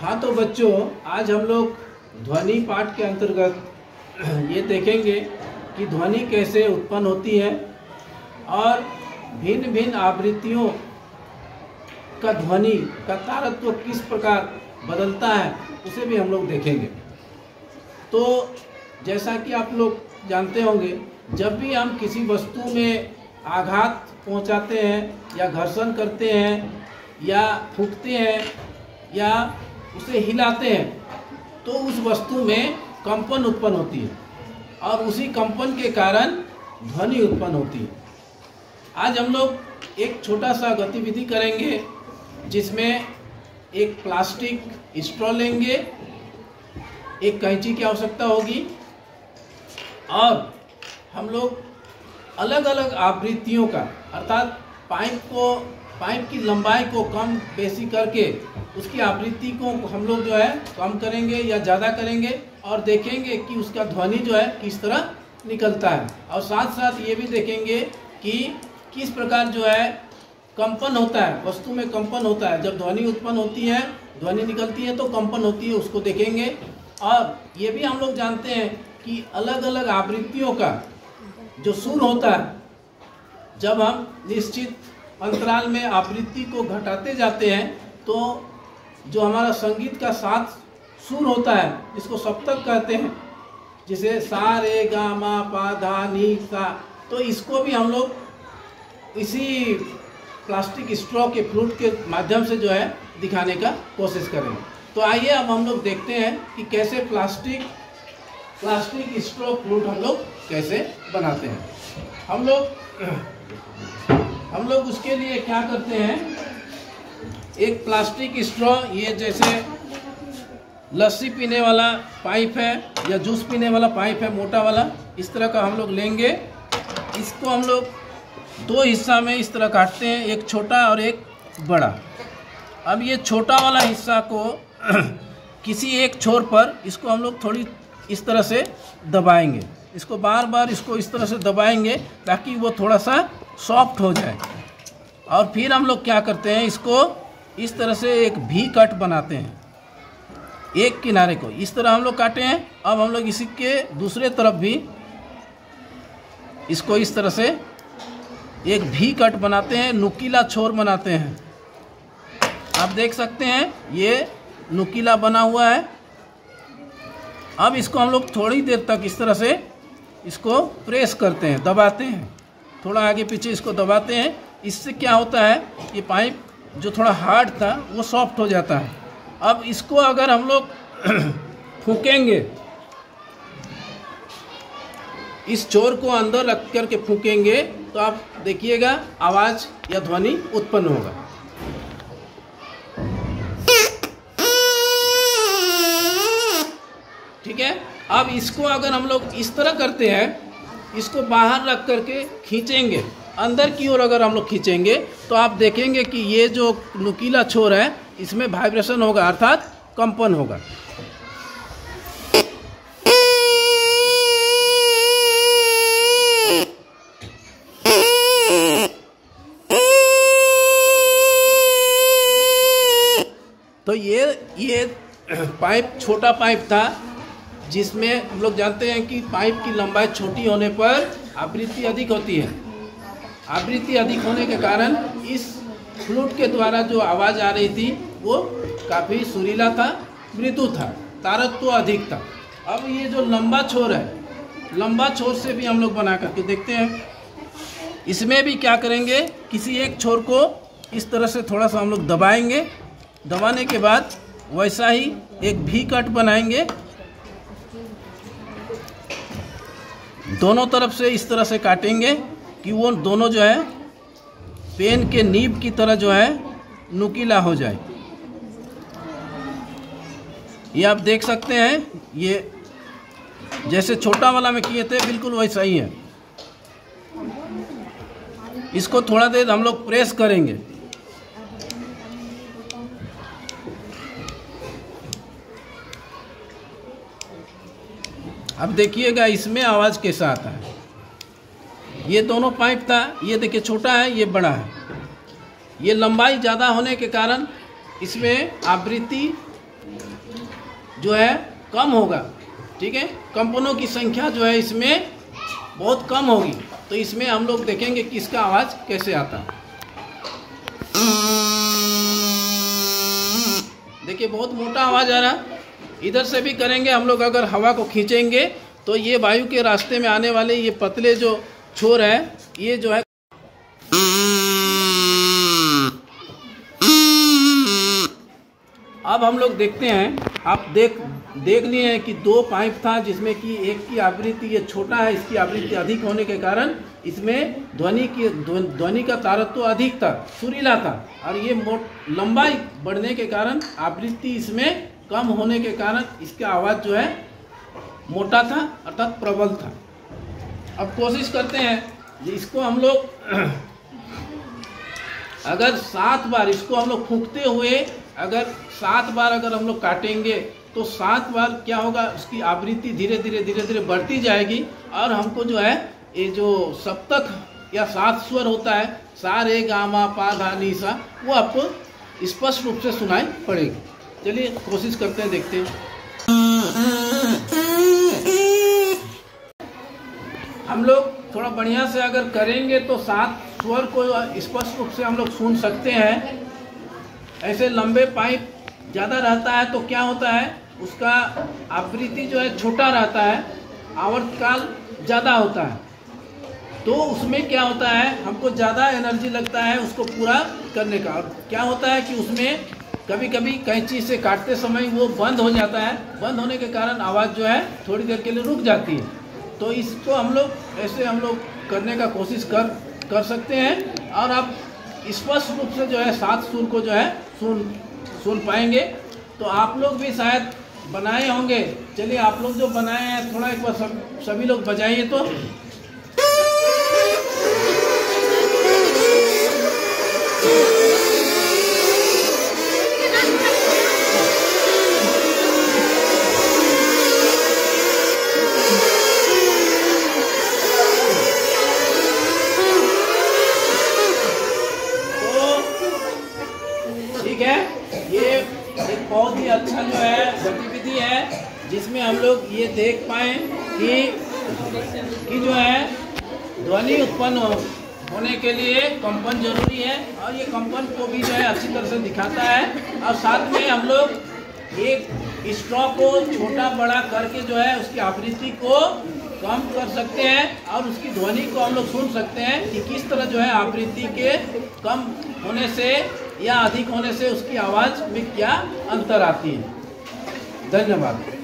हाँ तो बच्चों, आज हम लोग ध्वनि पाठ के अंतर्गत ये देखेंगे कि ध्वनि कैसे उत्पन्न होती है और भिन्न भिन्न आवृत्तियों का ध्वनि का तारत्व किस प्रकार बदलता है, उसे भी हम लोग देखेंगे। तो जैसा कि आप लोग जानते होंगे, जब भी हम किसी वस्तु में आघात पहुंचाते हैं या घर्षण करते हैं या फूकते हैं या उसे हिलाते हैं। तो उस वस्तु में कंपन उत्पन्न होती है और उसी कंपन के कारण ध्वनि उत्पन्न होती है। आज हम लोग एक छोटा सा गतिविधि करेंगे, जिसमें एक प्लास्टिक स्ट्रॉ लेंगे, एक कैंची की आवश्यकता होगी, और हम लोग अलग अलग आवृत्तियों का, अर्थात पाइप को, पाइप की लंबाई को कम बेसी करके उसकी आवृत्ति को हम लोग जो है कम करेंगे या ज़्यादा करेंगे और देखेंगे कि उसका ध्वनि जो है किस तरह निकलता है। और साथ साथ ये भी देखेंगे कि किस प्रकार जो है कंपन होता है, वस्तु में कंपन होता है। जब ध्वनि उत्पन्न होती है, ध्वनि निकलती है तो कंपन होती है, उसको देखेंगे। और ये भी हम लोग जानते हैं कि अलग अलग आवृत्तियों का जो सुर होता है, जब हम निश्चित अंतराल में आवृत्ति को घटाते जाते हैं तो जो हमारा संगीत का साथ सुर होता है जिसको सप्तक कहते हैं, जिसे सा, रे, गा, मा, पा, धा, नी, सा। तो इसको भी हम लोग इसी प्लास्टिक स्ट्रॉ के फ्लूट के माध्यम से जो है दिखाने का कोशिश करेंगे तो आइए अब हम लोग देखते हैं कि कैसे प्लास्टिक प्लास्टिक स्ट्रॉ फ्लूट हम लोग कैसे बनाते हैं। हम लोग हम लोग उसके लिए क्या करते हैं? एक प्लास्टिक स्ट्रॉ, ये जैसे लस्सी पीने वाला पाइप है या जूस पीने वाला पाइप है, मोटा वाला, इस तरह का हम लोग लेंगे। इसको हम लोग दो हिस्सा में इस तरह काटते हैं, एक छोटा और एक बड़ा। अब ये छोटा वाला हिस्सा को किसी एक छोर पर इसको हम लोग थोड़ी इस तरह से दबाएँगे। इसको बार बार इसको इस तरह से दबाएँगे ताकि वो थोड़ा सा सॉफ्ट हो जाए। और फिर हम लोग क्या करते हैं, इसको इस तरह से एक भी कट बनाते हैं। एक किनारे को इस तरह हम लोग काटे हैं। अब हम लोग इसी के दूसरे तरफ़ भी इसको इस तरह से एक भी कट बनाते हैं, नुकीला छोर बनाते हैं। आप देख सकते हैं, ये नुकीला बना हुआ है। अब इसको हम लोग थोड़ी देर तक इस तरह से इसको प्रेस करते हैं, दबाते हैं। थोड़ा आगे पीछे इसको दबाते हैं। इससे क्या होता है, ये पाइप जो थोड़ा हार्ड था, वो सॉफ्ट हो जाता है। अब इसको अगर हम लोग फूकेंगे, इस चोर को अंदर रख करके फूकेंगे तो आप देखिएगा, आवाज़ या ध्वनि उत्पन्न होगा। ठीक है? अब इसको अगर हम लोग इस तरह करते हैं, इसको बाहर रख करके खींचेंगे अंदर की ओर अगर हम लोग खींचेंगे तो आप देखेंगे कि ये जो नुकीला छोर है, इसमें वाइब्रेशन होगा, अर्थात कंपन होगा। तो ये ये पाइप, छोटा पाइप था, जिसमें हम लोग जानते हैं कि पाइप की लंबाई छोटी होने पर आवृत्ति अधिक होती है। आवृत्ति अधिक होने के कारण इस फ्लूट के द्वारा जो आवाज़ आ रही थी, वो काफ़ी सुरीला था, मृदु था, तारत्व तो अधिक था। अब ये जो लंबा छोर है, लंबा छोर से भी हम लोग बना करके देखते हैं। इसमें भी क्या करेंगे, किसी एक छोर को इस तरह से थोड़ा सा हम लोग दबाएँगे। दबाने के बाद वैसा ही एक भी कट बनाएँगे। दोनों तरफ़ से इस तरह से काटेंगे। कि वो दोनों जो है, पेन के नीब की तरह जो है, नुकीला हो जाए। ये आप देख सकते हैं, ये जैसे छोटा वाला में किए थे, बिल्कुल वैसा ही है। इसको थोड़ा देर हम लोग प्रेस करेंगे। अब देखिएगा, इसमें आवाज़ कैसा आता है। ये दोनों पाइप था, ये देखिए छोटा है, ये बड़ा है। ये लंबाई ज़्यादा होने के कारण इसमें आवृत्ति जो है कम होगा, ठीक है? कंपनों की संख्या जो है इसमें बहुत कम होगी। तो इसमें हम लोग देखेंगे कि इसका आवाज़ कैसे आता। है देखिए, बहुत मोटा आवाज़ आ रहा। है इधर से भी करेंगे हम लोग, अगर हवा को खींचेंगे तो ये वायु के रास्ते में आने वाले ये पतले जो छोर है, ये जो है अब हम लोग देखते हैं, आप देख देख लिए हैं कि दो पाइप था जिसमें कि एक की आवृत्ति ये छोटा है, इसकी आवृत्ति अधिक होने के कारण इसमें ध्वनि की ध्वनि का तारत्व अधिक था, सुरीला था। और ये मोट, लंबाई बढ़ने के कारण आवृत्ति इसमें कम होने के कारण इसका आवाज़ जो है मोटा था, अर्थात प्रबल था। अब कोशिश करते हैं इसको हम लोग अगर सात बार इसको हम लोग फूकते हुए अगर सात बार अगर हम लोग काटेंगे तो सात बार क्या होगा? उसकी आवृत्ति धीरे धीरे धीरे धीरे बढ़ती जाएगी और हमको जो है, ये जो सप्तक या सात स्वर होता है सारे गामा पा, धा, नी, सा, वो आपको स्पष्ट रूप से सुनाई पड़ेगी। चलिए कोशिश करते हैं, देखते हैं। हम लोग थोड़ा बढ़िया से अगर करेंगे तो सात स्वर को स्पष्ट रूप से हम लोग सुन सकते हैं। ऐसे लंबे पाइप ज़्यादा रहता है तो क्या होता है? उसका आवृत्ति जो है छोटा रहता है, आवर्तकाल ज़्यादा होता है। तो उसमें क्या होता है? हमको ज़्यादा एनर्जी लगता है उसको पूरा करने का। और क्या होता है कि उसमें कभी कभी कैंची से काटते समय वो बंद हो जाता है। बंद होने के कारण आवाज़ जो है थोड़ी देर के लिए रुक जाती है। तो इसको हम लोग, ऐसे हम लोग करने का कोशिश कर कर सकते हैं। और आप स्पष्ट रूप से जो है सात सुर को जो है सुन सुन पाएँगे। तो आप लोग भी शायद बनाए होंगे। चलिए आप लोग जो बनाए हैं, थोड़ा एक बार सब, सभी लोग बजाइए तो। अच्छा जो है गतिविधि है जिसमें हम लोग ये देख पाए कि कि जो है ध्वनि उत्पन्न हो, होने के लिए कंपन ज़रूरी है और ये कंपन को भी जो है अच्छी तरह से दिखाता है। और साथ में हम लोग एक स्ट्रॉ को छोटा बड़ा करके जो है उसकी आवृत्ति को कम कर सकते हैं और उसकी ध्वनि को हम लोग सुन सकते हैं कि किस तरह जो है आवृत्ति के कम होने से या अधिक होने से उसकी आवाज़ में क्या अंतर आती है? धन्यवाद।